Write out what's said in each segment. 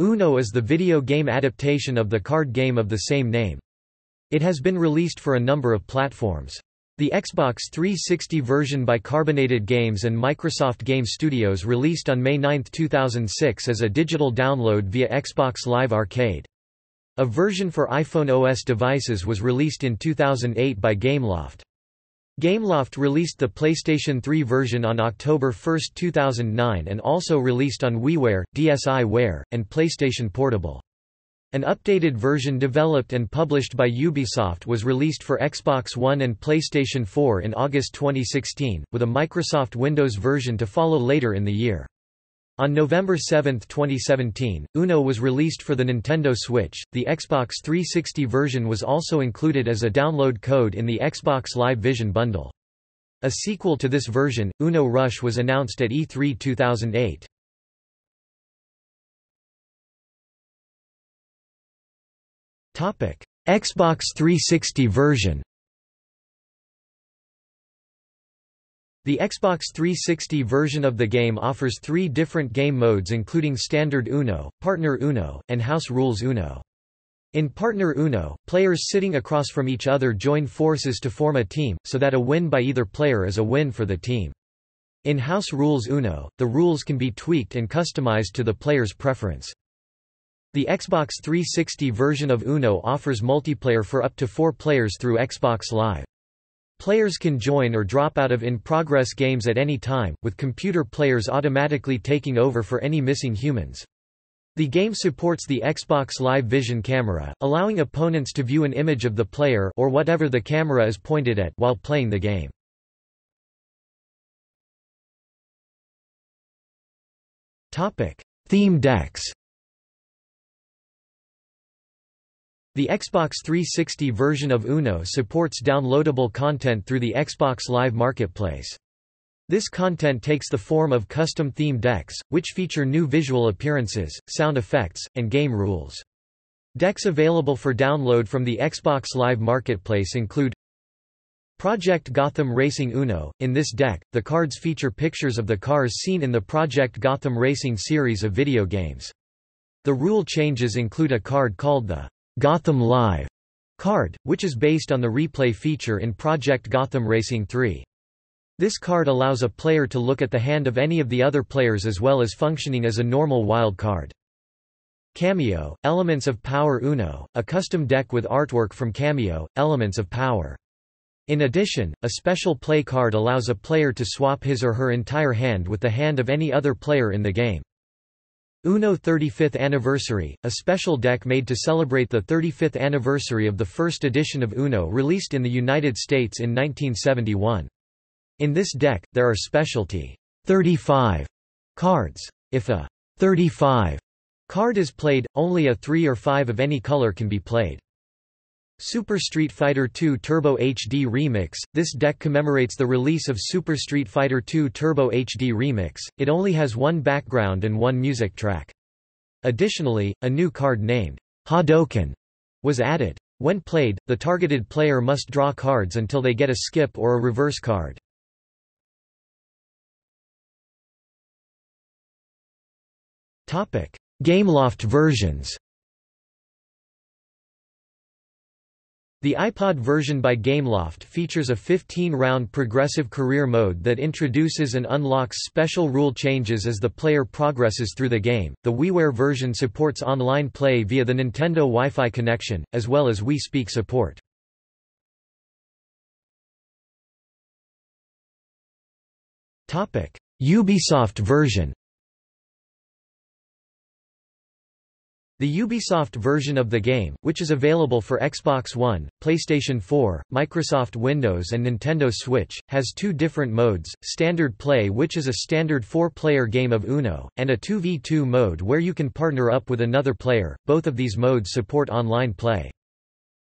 Uno is the video game adaptation of the card game of the same name. It has been released for a number of platforms. The Xbox 360 version by Carbonated Games and Microsoft Game Studios released on May 9, 2006 as a digital download via Xbox Live Arcade. A version for iPhone OS devices was released in 2008 by Gameloft. Gameloft released the PlayStation 3 version on October 1, 2009 and also released on WiiWare, DSiWare, and PlayStation Portable. An updated version developed and published by Ubisoft was released for Xbox One and PlayStation 4 in August 2016, with a Microsoft Windows version to follow later in the year. On November 7, 2017, Uno was released for the Nintendo Switch. The Xbox 360 version was also included as a download code in the Xbox Live Vision bundle. A sequel to this version, Uno Rush was announced at E3 2008. Topic: Xbox 360 version. The Xbox 360 version of the game offers three different game modes including Standard Uno, Partner Uno, and House Rules Uno. In Partner Uno, players sitting across from each other join forces to form a team, so that a win by either player is a win for the team. In House Rules Uno, the rules can be tweaked and customized to the player's preference. The Xbox 360 version of Uno offers multiplayer for up to four players through Xbox Live. Players can join or drop out of in-progress games at any time, with computer players automatically taking over for any missing humans. The game supports the Xbox Live Vision camera, allowing opponents to view an image of the player or whatever the camera is pointed at while playing the game. Topic: Theme decks. The Xbox 360 version of Uno supports downloadable content through the Xbox Live Marketplace. This content takes the form of custom theme decks, which feature new visual appearances, sound effects, and game rules. Decks available for download from the Xbox Live Marketplace include Project Gotham Racing Uno. In this deck, the cards feature pictures of the cars seen in the Project Gotham Racing series of video games. The rule changes include a card called the Gotham Live card, which is based on the replay feature in Project Gotham Racing 3. This card allows a player to look at the hand of any of the other players as well as functioning as a normal wild card. Kameo, Elements of Power Uno, a custom deck with artwork from Kameo, Elements of Power. In addition, a special play card allows a player to swap his or her entire hand with the hand of any other player in the game. Uno 35th Anniversary, a special deck made to celebrate the 35th anniversary of the first edition of Uno released in the United States in 1971. In this deck, there are specialty 35 cards. If a 35 card is played, only a 3 or 5 of any color can be played. Super Street Fighter II Turbo HD Remix This deck commemorates the release of Super Street Fighter II Turbo HD Remix, it only has one background and one music track. Additionally, a new card named Hadoken was added. When played, the targeted player must draw cards until they get a skip or a reverse card. Gameloft versions The iPod version by Gameloft features a 15-round progressive career mode that introduces and unlocks special rule changes as the player progresses through the game. The WiiWare version supports online play via the Nintendo Wi-Fi connection, as well as Wii Speak support. Ubisoft version. The Ubisoft version of the game, which is available for Xbox One, PlayStation 4, Microsoft Windows and Nintendo Switch, has two different modes, Standard Play which is a standard four-player game of Uno, and a 2v2 mode where you can partner up with another player, both of these modes support online play.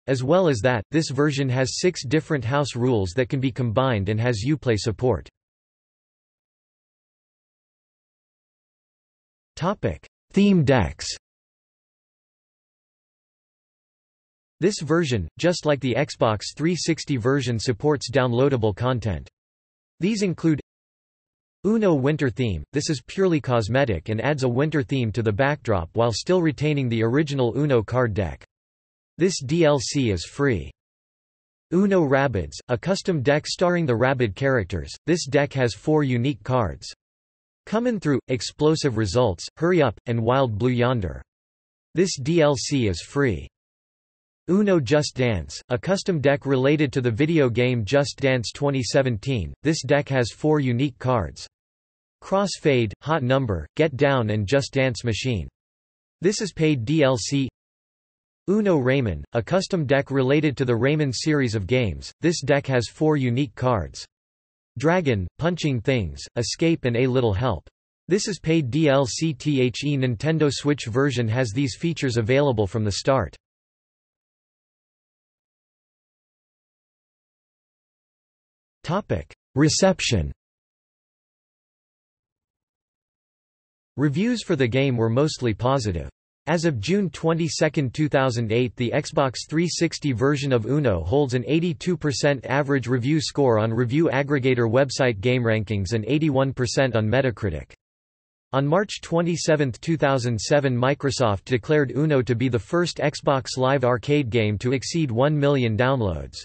As well as that, this version has six different house rules that can be combined and has Uplay support. Theme decks This version, just like the Xbox 360 version supports downloadable content. These include Uno Winter Theme – This is purely cosmetic and adds a winter theme to the backdrop while still retaining the original Uno card deck. This DLC is free. Uno Rabbids, a custom deck starring the Rabbid characters, this deck has four unique cards. Comin' Through, Explosive Results, Hurry Up, and Wild Blue Yonder. This DLC is free. Uno Just Dance, a custom deck related to the video game Just Dance 2017, this deck has four unique cards. Cross Fade, Hot Number, Get Down and Just Dance Machine. This is paid DLC Uno Rayman, a custom deck related to the Rayman series of games, this deck has four unique cards. Dragon, Punching Things, Escape and A Little Help. This is paid DLC The Nintendo Switch version has these features available from the start. Reception Reviews for the game were mostly positive. As of June 22, 2008 the Xbox 360 version of Uno holds an 82% average review score on review aggregator website GameRankings and 81% on Metacritic. On March 27, 2007 Microsoft declared Uno to be the first Xbox Live Arcade game to exceed 1 million downloads.